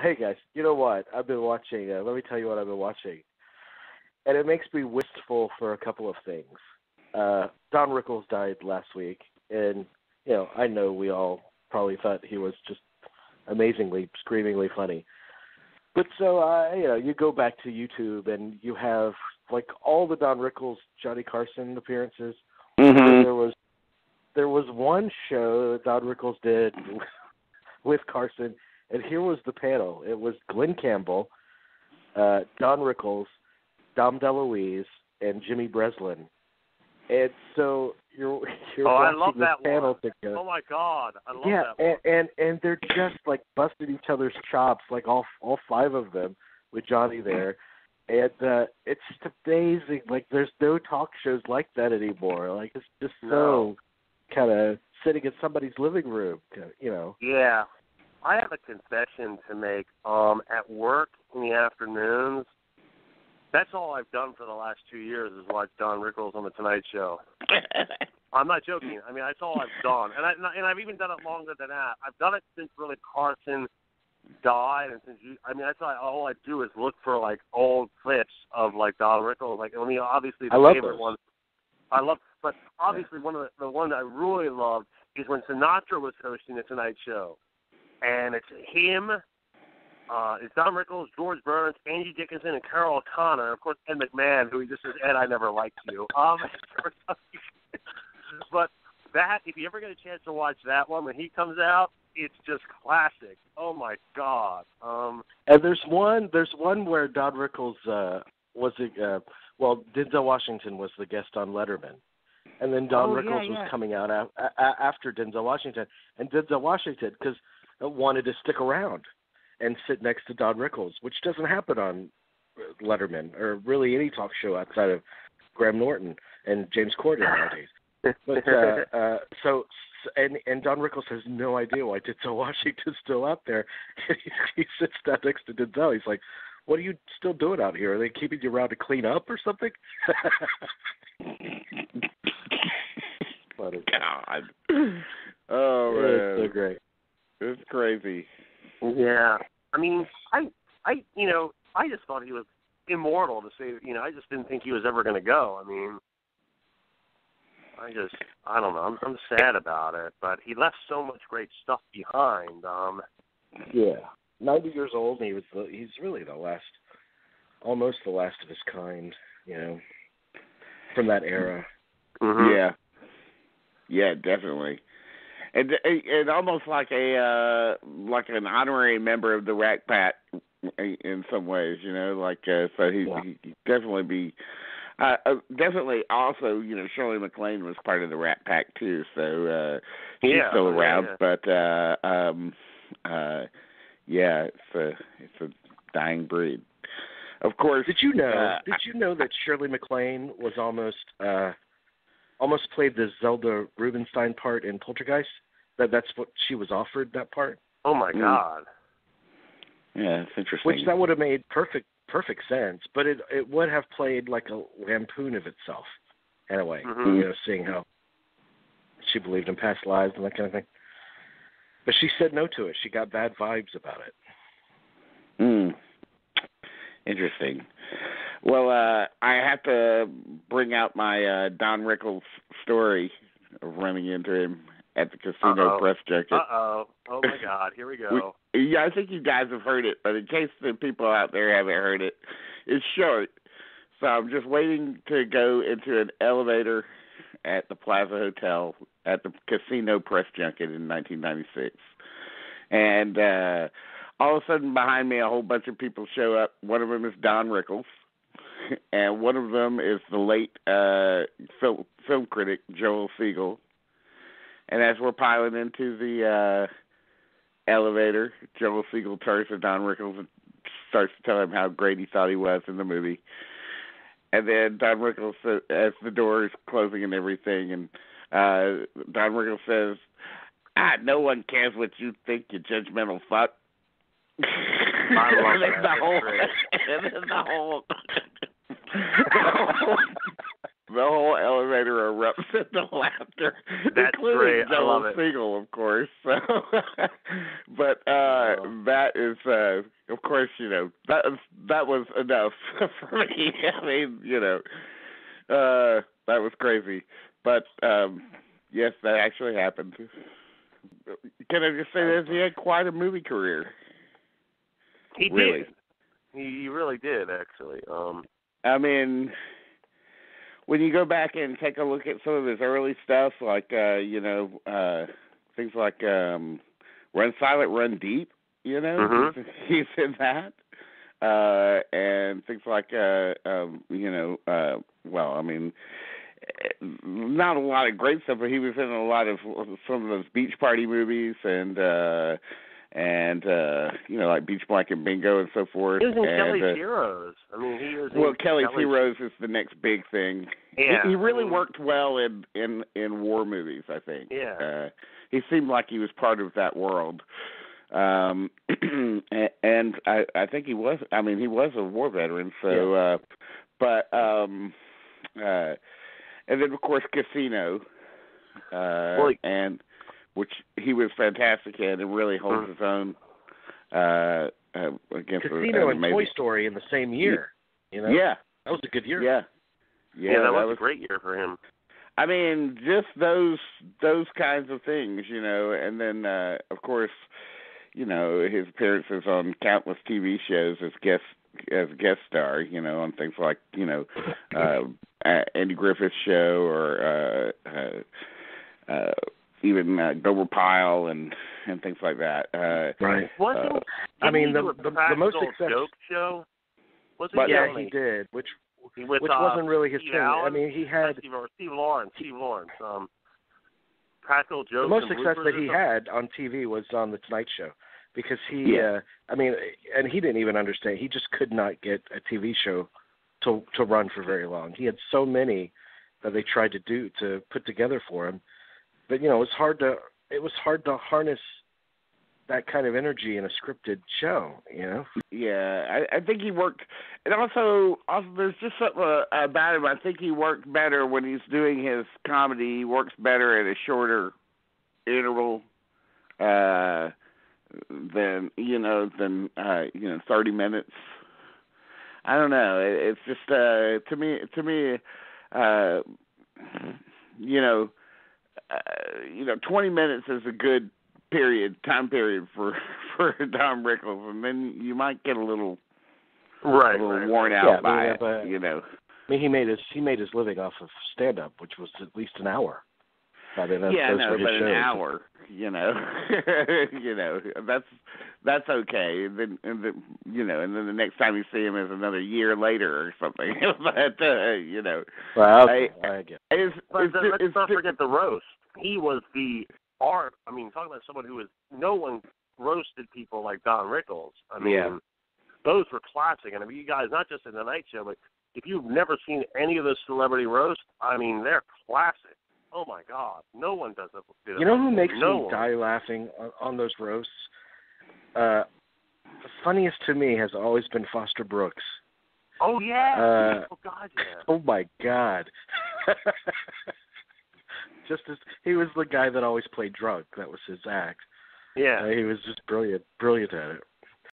hey guys, you know what? I've been watching. Uh, let me tell you what I've been watching, and it makes me wistful for a couple of things. Uh, Don Rickles died last week, and you know I know we all probably thought he was just amazingly, screamingly funny. But so uh, you know, you go back to YouTube and you have like all the Don Rickles, Johnny Carson appearances. Mm-hmm. There was there was one show that Don Rickles did with Carson, and here was the panel. It was Glen Campbell, uh, Don Rickles, Dom DeLuise, and Jimmy Breslin. And so you're you're Oh, I watching love this that panel one. together. Oh my God, I love yeah, that. One. and, and and they're just like busting each other's chops, like all all five of them with Johnny there, and uh it's just amazing. Like there's no talk shows like that anymore. Like it's just so No. kind of sitting in somebody's living room, you know. Yeah. I have a confession to make. Um, at work in the afternoons, that's all I've done for the last two years is watch Don Rickles on the Tonight Show. I'm not joking. I mean, that's all I've done, and I and I've even done it longer than that. I've done it since really Carson died, and since you, I mean, that's why all I do is look for like old clips of like Don Rickles. Like, I mean, obviously the I love favorite those. one. I love, but obviously one of the the one I really loved is when Sinatra was hosting the Tonight Show, and it's him. Uh, it's Don Rickles, George Burns, Angie Dickinson, and Carroll O'Connor, and of course Ed McMahon, who he just says, "Ed, I never liked you." Um, but that, if you ever get a chance to watch that one when he comes out, it's just classic. Oh my God. Um, And there's one there's one where Don Rickles uh was a uh, well Denzel Washington was the guest on Letterman. And then Don Oh, yeah, Rickles yeah. was coming out a- a- after Denzel Washington, and Denzel Washington because wanted to stick around and sit next to Don Rickles, which doesn't happen on uh, Letterman or really any talk show outside of Graham Norton and James Corden nowadays. But uh, uh, so and and Don Rickles has no idea why Denzel Washington's still out there. he, he sits down next to Denzel. He's like, "What are you still doing out here? Are they keeping you around to clean up or something?" Funny. God. Oh It's man, so great. It's crazy. Yeah, I mean, I, I, you know, I just thought he was immortal to say, you know, I just didn't think he was ever going to go. I mean, I just, I don't know, I'm, I'm sad about it, but he left so much great stuff behind. Um, Yeah, ninety years old, and he was the, he's really the last, almost the last of his kind. You know, from that era. mhm. Yeah. Yeah, definitely. And and almost like a uh like an honorary member of the Rat Pack in some ways, you know, like uh, so he Yeah. he definitely be uh, uh definitely also, you know, Shirley MacLaine was part of the Rat Pack too, so uh she's Yeah, still around, yeah. but uh um uh yeah, it's a it's a dying breed. Of course Did you know? Uh, did you know that Shirley MacLaine was almost uh almost played the Zelda Rubinstein part in Poltergeist? That that's what she was offered that part. Oh my Mm. God. Yeah, it's interesting. Which that would have made perfect perfect sense, but it it would have played like a lampoon of itself in a way. Mhm. You know, seeing how she believed in past lives and that kind of thing. But she said no to it. She got bad vibes about it. Mm. Interesting. Well, uh, I have to bring out my uh, Don Rickles story of running into him at the casino Uh-oh. press junket. Uh oh. Oh my God. Here we go. Yeah, I think you guys have heard it, but in case the people out there haven't heard it, it's short. So I'm just waiting to go into an elevator at the Plaza Hotel at the casino press junket in 1996. And uh all of a sudden behind me a whole bunch of people show up. One of them is Don Rickles and one of them is the late uh film film critic Joel Siegel. And as we're piling into the uh elevator, Joel Siegel turns to Don Rickles and starts to tell him how great he thought he was in the movie. And then Don Rickles, as the door is closing and everything, and uh Don Rickles says, "Ah, no one cares what you think, you judgmental fuck." I love that. the whole, and then the whole, the whole elevator erupts into laughter, That's including great. I Joel love it. Siegel, of course. So, but uh Oh. that is, uh of course, you know that was that was enough for me. I mean, you know, uh that was crazy, but um yes, that actually happened. Can I just say this? He had quite a movie career. He Really? did. He, he really did, actually. Um, I mean, when you go back and take a look at some of his early stuff, like uh, you know, uh things like um Run Silent, Run Deep, you know, Mhm. he's, he's in that. Uh and things like uh um you know, uh well, I mean not a lot of great stuff, but he was in a lot of some of those beach party movies and uh and uh you know like Beach Blanket Bingo and so forth. he was in and, Kelly's uh, Heroes. I mean, he was well, Kelly's Kelly's Heroes is the next big thing. Yeah, he, he really I mean, worked well in in in war movies. I think. Yeah. Uh, he seemed like he was part of that world. Um, and I I think he was. I mean, he was a war veteran. So, uh, but um, uh, and then of course Casino. Uh, Well, and which he was fantastic in and really holds Mhm. his own uh, uh against a- Casino an and Toy Story in the same year. You know, Yeah, that was a good year. yeah, Yeah, yeah. that, was, a great year for him. I mean, just those those kinds of things, you know, and then uh of course, you know, his appearances on countless TV shows as guest as guest star, you know, on things like, you know, uh, uh Andy Griffith's show or uh uh uh even uh, Gomer Pyle and and things like that. Uh Right. Wasn't? Uh, I mean, the- he do a the- the most practical success- joke show. Was it But- yeah, yeah, he did, which with, which uh, wasn't really his Steve thing. I mean, he had Steve, or Steve Lawrence. Steve Lawrence. Um, practical jokes. the most success that he had on TV was on the Tonight Show because he Yeah. uh I mean and he didn't even understand he just could not get a TV show to to run for very long. He had so many that they tried to do to put together for him. But you know, it was hard to it was hard to harness that kind of energy in a scripted show, you know. Yeah, I, I think he worked, and also, also there's just something uh, about him. I think he worked better when he's doing his comedy. He works better at a shorter interval uh, than you know than uh, you know 30 minutes. I don't know. It, it's just uh, to me to me, uh, you know, uh, you know, 20 minutes is a good period time period for for Don Rickles, and then you might get a little Right. a little right, worn out Yeah, by it, but- you know. I mean, he made his he made his living off of stand up, which was at least an hour. I mean, that's, yeah, those no, were his but an hour, you know, you know, that's that's okay. And then, and then, you know, and then the next time you see him is another year later or something. but uh, you know, Well, okay, I- I, get. it's, But it's, then let's it's, not forget the roast. He was the art. I mean, talking about someone who was no one roasted people like Don Rickles. I mean, Yeah. those were classic. And I mean, you guys, not just in the night show, but if you've never seen any of those celebrity roasts, I mean, they're classic. Oh my God, no one does it. did it You know who makes no me one. die laughing on, on those roasts? Uh, the funniest to me has always been Foster Brooks. Oh yeah. Uh, oh God, yeah. Oh my God! just as he was the guy that always played drunk. That was his act. Yeah. Uh, he was just brilliant, brilliant at it.